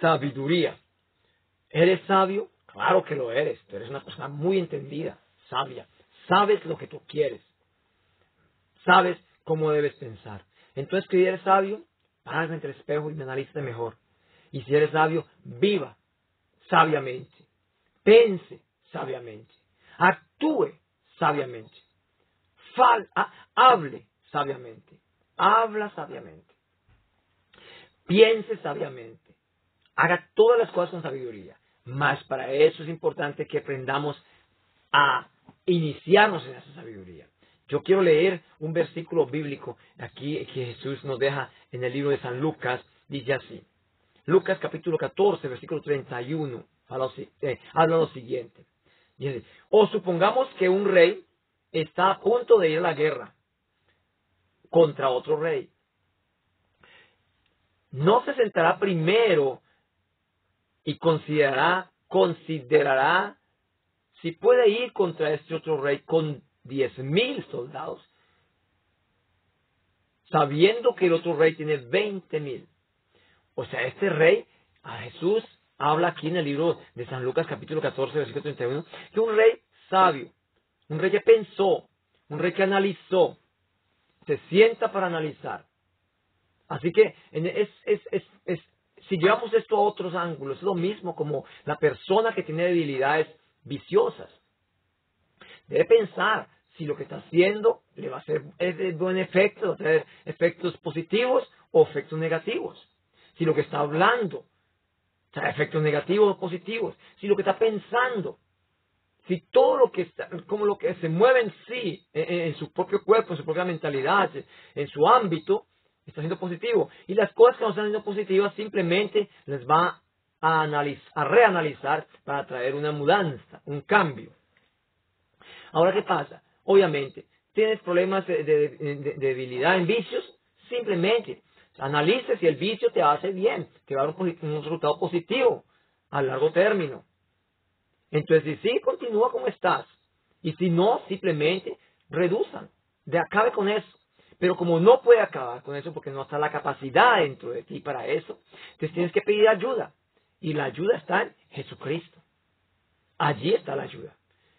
sabiduría. ¿Eres sabio? Claro que lo eres. Tú eres una persona muy entendida, sabia. Sabes lo que tú quieres. Sabes cómo debes pensar. Entonces, si eres sabio, párate entre el espejo y me analice mejor. Y si eres sabio, viva sabiamente. Pense sabiamente. Actúe sabiamente. hable sabiamente. Habla sabiamente. Piense sabiamente. Haga todas las cosas con sabiduría. Mas para eso es importante que aprendamos a iniciarnos en esa sabiduría. Yo quiero leer un versículo bíblico aquí que Jesús nos deja en el libro de San Lucas. Dice así. Lucas capítulo 14, versículo 31. Eh, habla lo siguiente. Dice, o supongamos que un rey está a punto de ir a la guerra contra otro rey. No se sentará primero y considerará, considerará si puede ir contra este otro rey con diez mil soldados, sabiendo que el otro rey tiene veinte mil. O sea, este rey, a Jesús habla aquí en el libro de San Lucas capítulo 14, versículo 31, que un rey sabio, un rey que pensó, un rey que analizó, se sienta para analizar. Así que es, es, es, es, si llevamos esto a otros ángulos, es lo mismo como la persona que tiene debilidades viciosas. Debe pensar si lo que está haciendo le va a hacer de buen efecto, va a tener efectos positivos o efectos negativos. Si lo que está hablando trae efectos negativos o positivos. Si lo que está pensando, si todo lo que está, como lo que se mueve en sí, en, su propio cuerpo, en su propia mentalidad, en su ámbito, está siendo positivo. Y las cosas que no están siendo positivas simplemente les va a, analizar, a reanalizar para traer una mudanza, un cambio. Ahora, ¿qué pasa? Obviamente, tienes problemas de, debilidad en vicios, simplemente analice si el vicio te hace bien, te va a dar un, resultado positivo a largo término. Entonces, si sí, continúa como estás. Y si no, simplemente reduzcan, de acabe con eso. Pero como no puede acabar con eso porque no está la capacidad dentro de ti para eso, entonces tienes que pedir ayuda. Y la ayuda está en Jesucristo. Allí está la ayuda.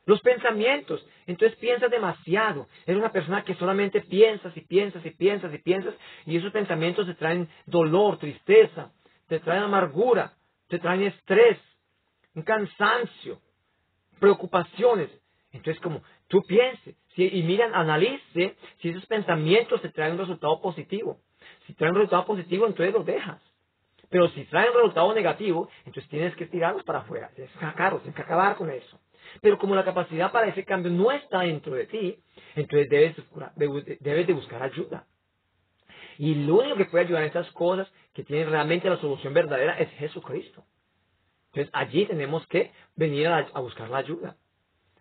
Los pensamientos. Entonces piensas demasiado. Eres una persona que solamente piensas y piensas y piensas y piensas. Y esos pensamientos te traen dolor, tristeza, te traen amargura, te traen estrés, un cansancio, preocupaciones. Entonces, como tú pienses y miran, analice si esos pensamientos te traen un resultado positivo. Si traen un resultado positivo, entonces los dejas. Pero si traen un resultado negativo, entonces tienes que tirarlos para afuera. Tienes que sacarlos, tienes que acabar con eso. Pero como la capacidad para ese cambio no está dentro de ti, entonces debes, debes de buscar ayuda. Y lo único que puede ayudar en estas cosas, que tienen realmente la solución verdadera, es Jesucristo. Entonces allí tenemos que venir a, buscar la ayuda.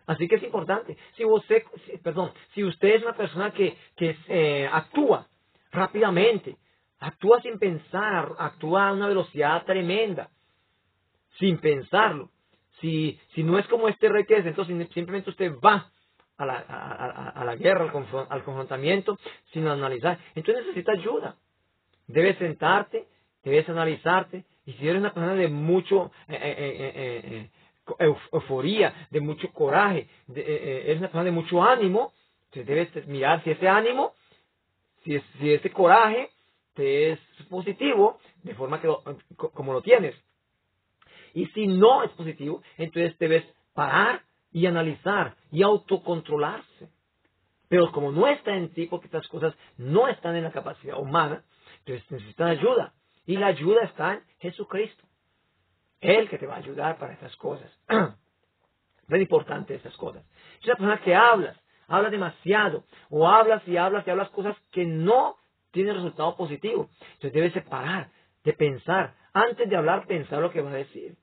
Así que es importante. Si usted, perdón, si usted es una persona que, que eh, actúa rápidamente, actúa sin pensar, actúa a una velocidad tremenda, sin pensarlo. Si, si no es como este rey que es, entonces simplemente usted va a la, a, la guerra, al, al confrontamiento, sin analizar. Entonces necesita ayuda. Debes sentarte, debes analizarte y si eres una persona de mucho eh, eh, eh, euforia, de mucho coraje, eres una persona de mucho ánimo, entonces debes mirar si ese ánimo, si, si ese coraje te es positivo, de forma que como lo tienes. Y si no es positivo, entonces debes parar y analizar y autocontrolarse. Pero como no está en ti, porque estas cosas no están en la capacidad humana, entonces necesitas ayuda. Y la ayuda está en Jesucristo. Él que te va a ayudar para estas cosas. Es importante estas cosas. Es una persona que hablas, hablas demasiado, o hablas y hablas y hablas cosas que no tienen resultado positivo. Entonces debes separar, de pensar, antes de hablar, pensar lo que vas a decir.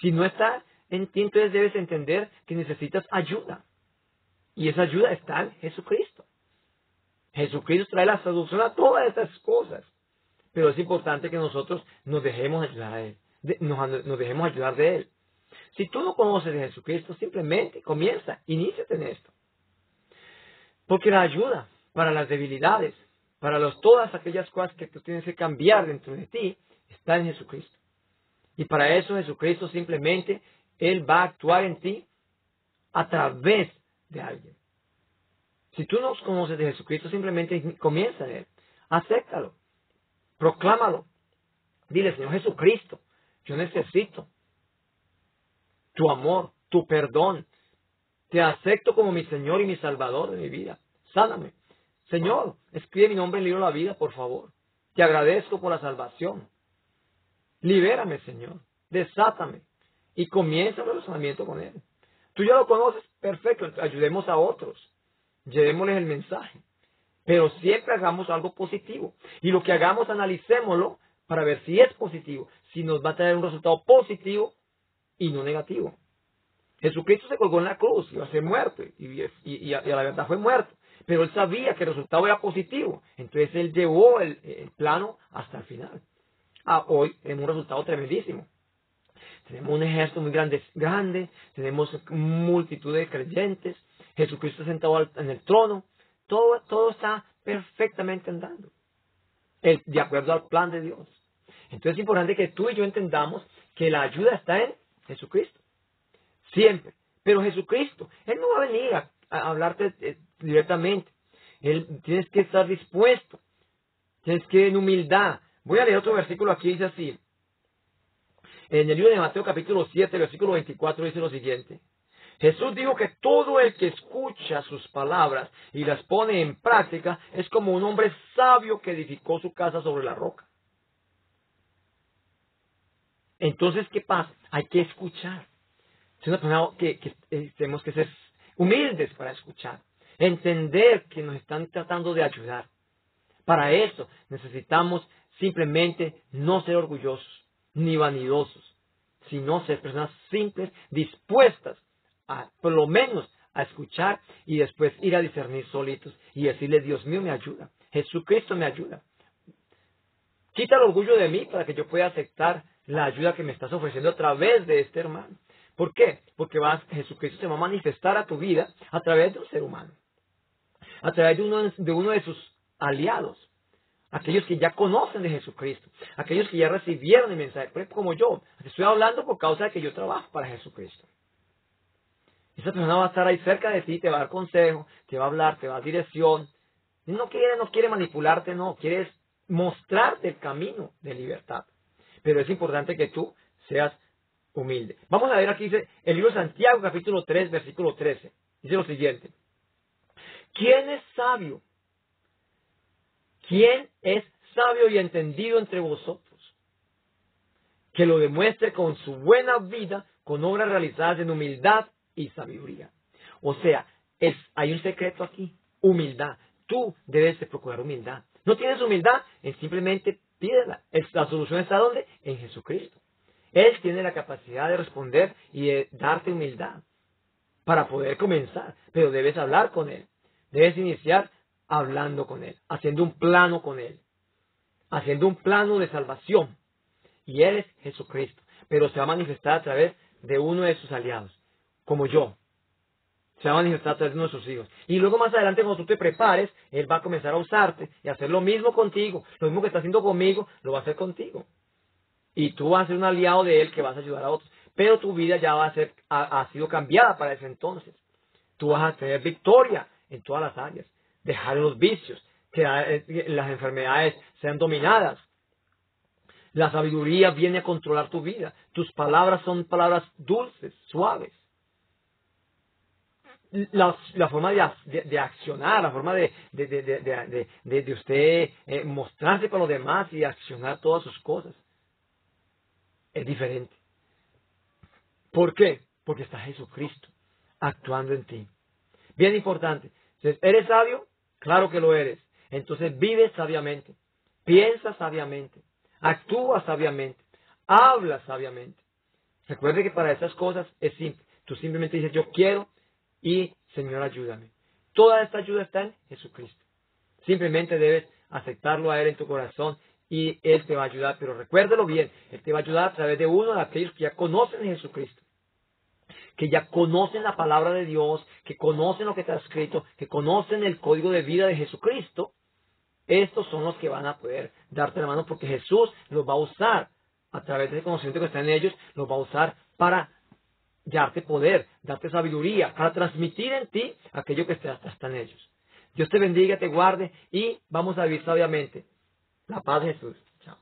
Si no está en ti, entonces debes entender que necesitas ayuda. Y esa ayuda está en Jesucristo. Jesucristo trae la solución a todas estas cosas. Pero es importante que nosotros nos dejemos ayudar a Él, nos, dejemos ayudar de Él. Si tú no conoces de Jesucristo, simplemente comienza, iníciate en esto. Porque la ayuda para las debilidades, para todas aquellas cosas que tú tienes que cambiar dentro de ti, está en Jesucristo. Y para eso Jesucristo simplemente, Él va a actuar en ti a través de alguien. Si tú no conoces de Jesucristo, simplemente comienza en Él. Acéptalo. Proclámalo. Dile, Señor Jesucristo, yo necesito tu amor, tu perdón. Te acepto como mi Señor y mi Salvador de mi vida. Sáname. Señor, escribe mi nombre en el libro de la vida, por favor. Te agradezco por la salvación. Libérame, Señor. Desátame. Y comienza el relacionamiento con Él. Tú ya lo conoces, perfecto. Ayudemos a otros. Llevémosles el mensaje. Pero siempre hagamos algo positivo. Y lo que hagamos, analicémoslo para ver si es positivo, si nos va a traer un resultado positivo y no negativo. Jesucristo se colgó en la cruz, iba a ser muerto, y, a, la verdad fue muerto. Pero él sabía que el resultado era positivo. Entonces él llevó el, plano hasta el final. Ah, hoy tenemos un resultado tremendísimo. Tenemos un ejército muy grande, grande, tenemos multitud de creyentes, Jesucristo sentado en el trono, todo, todo está perfectamente andando, de acuerdo al plan de Dios. Entonces es importante que tú y yo entendamos que la ayuda está en Jesucristo. Siempre. Pero Jesucristo, Él no va a venir a, hablarte eh, directamente. Él, tienes que estar dispuesto. Tienes que en humildad. Voy a leer otro versículo aquí, dice así. En el libro de Mateo capítulo 7, versículo 24 dice lo siguiente. Jesús dijo que todo el que escucha sus palabras y las pone en práctica es como un hombre sabio que edificó su casa sobre la roca. Entonces, ¿qué pasa? Hay que escuchar. que, que eh, tenemos que ser humildes para escuchar. Entender que nos están tratando de ayudar. Para eso necesitamos simplemente no ser orgullosos ni vanidosos, sino ser personas simples, dispuestas a, por lo menos, a escuchar y después ir a discernir solitos y decirle, Dios mío me ayuda, Jesucristo me ayuda. Quita el orgullo de mí para que yo pueda aceptar la ayuda que me estás ofreciendo a través de este hermano. ¿Por qué? Porque vas, Jesucristo se va a manifestar a tu vida a través de un ser humano, a través de uno de, uno de sus aliados, aquellos que ya conocen de Jesucristo, aquellos que ya recibieron el mensaje, como yo, estoy hablando por causa de que yo trabajo para Jesucristo. Esa persona va a estar ahí cerca de ti, te va a dar consejo, te va a hablar, te va a dar dirección. No quiere, no quiere manipularte, no, quiere mostrarte el camino de libertad. Pero es importante que tú seas humilde. Vamos a ver aquí dice el libro de Santiago capítulo 3 versículo 13. Dice lo siguiente. ¿Quién es sabio? ¿Quién es sabio y entendido entre vosotros? Que lo demuestre con su buena vida, con obras realizadas en humildad y sabiduría. O sea, es, hay un secreto aquí, humildad. Tú debes de procurar humildad. No tienes humildad, es simplemente pídela. La solución está donde? En Jesucristo. Él tiene la capacidad de responder y de darte humildad para poder comenzar, pero debes hablar con Él. Debes iniciar hablando con Él, haciendo un plano con Él, haciendo un plano de salvación. Y Él es Jesucristo, pero se va a manifestar a través de uno de sus aliados, como yo. Se va a manifestar a través de nuestros hijos. Y luego más adelante, cuando tú te prepares, Él va a comenzar a usarte y a hacer lo mismo contigo. Lo mismo que está haciendo conmigo, lo va a hacer contigo. Y tú vas a ser un aliado de Él que vas a ayudar a otros. Pero tu vida ya va a ser, ha, sido cambiada para ese entonces. Tú vas a tener victoria en todas las áreas. Dejar los vicios, que eh, las enfermedades sean dominadas. La sabiduría viene a controlar tu vida. Tus palabras son palabras dulces, suaves la, la forma de, de, accionar, la forma de, de usted eh, mostrarse para los demás y accionar todas sus cosas es diferente. ¿Por qué? Porque está Jesucristo actuando en ti. Bien importante. ¿Eres sabio? Claro que lo eres. Entonces vive sabiamente, piensa sabiamente, actúa sabiamente, habla sabiamente. Recuerde que para esas cosas es simple. Tú simplemente dices, yo quiero y Señor, ayúdame. Toda esta ayuda está en Jesucristo. Simplemente debes aceptarlo a Él en tu corazón y Él te va a ayudar. Pero recuérdelo bien, Él te va a ayudar a través de uno de aquellos que ya conocen a Jesucristo. Que ya conocen la palabra de Dios, que conocen lo que está escrito, que conocen el código de vida de Jesucristo. Estos son los que van a poder darte la mano porque Jesús los va a usar a través de ese conocimiento que está en ellos, los va a usar para darte poder, darte sabiduría, para transmitir en ti aquello que está, en ellos. Dios te bendiga, te guarde y vamos a vivir sabiamente. La paz de Jesús. Chao.